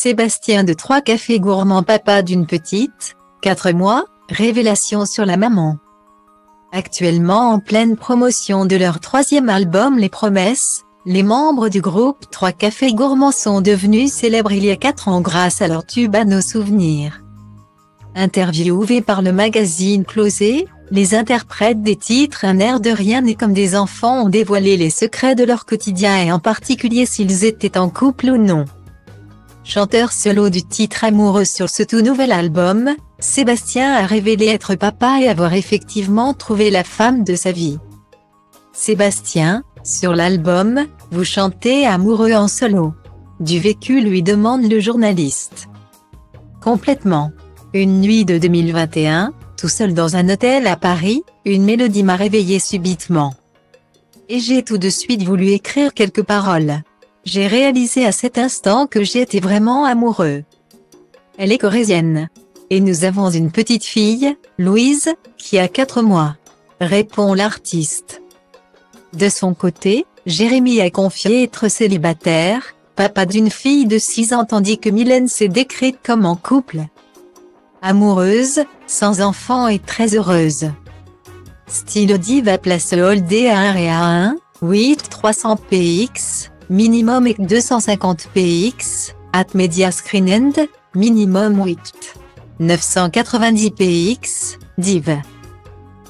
Sébastien de Trois Cafés Gourmands papa d'une petite, 4 mois, révélation sur la maman. Actuellement en pleine promotion de leur troisième album Les Promesses, les membres du groupe Trois Cafés Gourmands sont devenus célèbres il y a 4 ans grâce à leur tube à nos souvenirs. Interviewés par le magazine Closé, les interprètes des titres Un air de rien et comme des enfants ont dévoilé les secrets de leur quotidien et en particulier s'ils étaient en couple ou non. Chanteur solo du titre Amoureux sur ce tout nouvel album, Sébastien a révélé être papa et avoir effectivement trouvé la femme de sa vie. Sébastien, sur l'album, vous chantez Amoureux en solo. Du vécu lui demande le journaliste. Complètement. Une nuit de 2021, tout seul dans un hôtel à Paris, une mélodie m'a réveillé subitement. Et j'ai tout de suite voulu écrire quelques paroles. J'ai réalisé à cet instant que j'étais vraiment amoureux. Elle est corésienne. Et nous avons une petite fille, Louise, qui a 4 mois. Répond l'artiste. De son côté, Jérémy a confié être célibataire, papa d'une fille de 6 ans tandis que Mylène s'est décrite comme en couple. Amoureuse, sans enfant et très heureuse. Style Diva place Holdé à 1 et à 1, 8 300 px, minimum et 250 px, at media screen end, minimum 8. 990 px, div.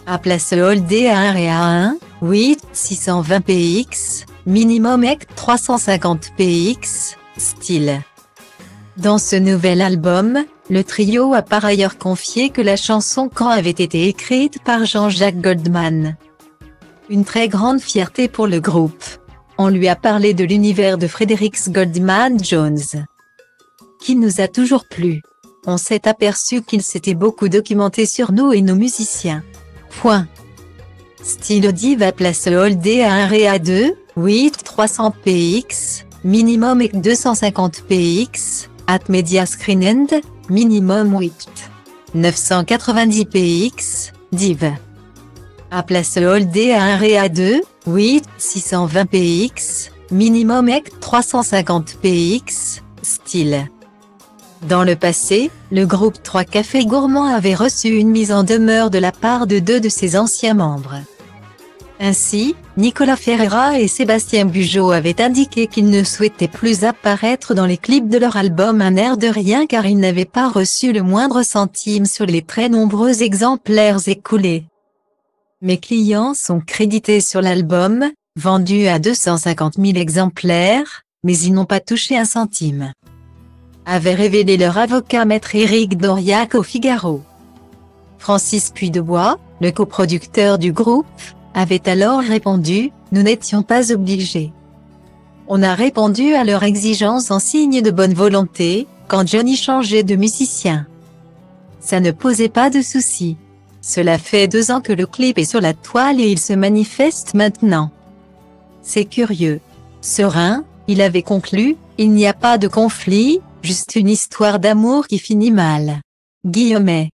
À place Holdé à 1 et à 1, 8 620 px, minimum et 350 px, style. Dans ce nouvel album, le trio a par ailleurs confié que la chanson Quand avait été écrite par Jean-Jacques Goldman. Une très grande fierté pour le groupe. On lui a parlé de l'univers de Fredericks Goldman Jones. Qui nous a toujours plu. On s'est aperçu qu'il s'était beaucoup documenté sur nous et nos musiciens. Point. Style Diva place Holdé à 1 Ré à 2, 8 300 px, minimum et 250 px, at media screen end, minimum 8. 990 px, div. À place Holdé à 1 Ré à 2, 8, 620 px, minimum EC 350 px, style. Dans le passé, le groupe 3 Cafés Gourmands avait reçu une mise en demeure de la part de deux de ses anciens membres. Ainsi, Nicolas Ferreira et Sébastien Bugeaud avaient indiqué qu'ils ne souhaitaient plus apparaître dans les clips de leur album Un air de rien car ils n'avaient pas reçu le moindre centime sur les très nombreux exemplaires écoulés. Mes clients sont crédités sur l'album, vendu à 250 000 exemplaires, mais ils n'ont pas touché un centime. Avait révélé leur avocat maître Éric Doriac au Figaro. Francis Puydebois, le coproducteur du groupe, avait alors répondu, nous n'étions pas obligés. On a répondu à leur exigence en signe de bonne volonté, quand Johnny changeait de musicien. Ça ne posait pas de soucis. Cela fait deux ans que le clip est sur la toile et il se manifeste maintenant. C'est curieux. Serein, il avait conclu, il n'y a pas de conflit, juste une histoire d'amour qui finit mal. Guillemet.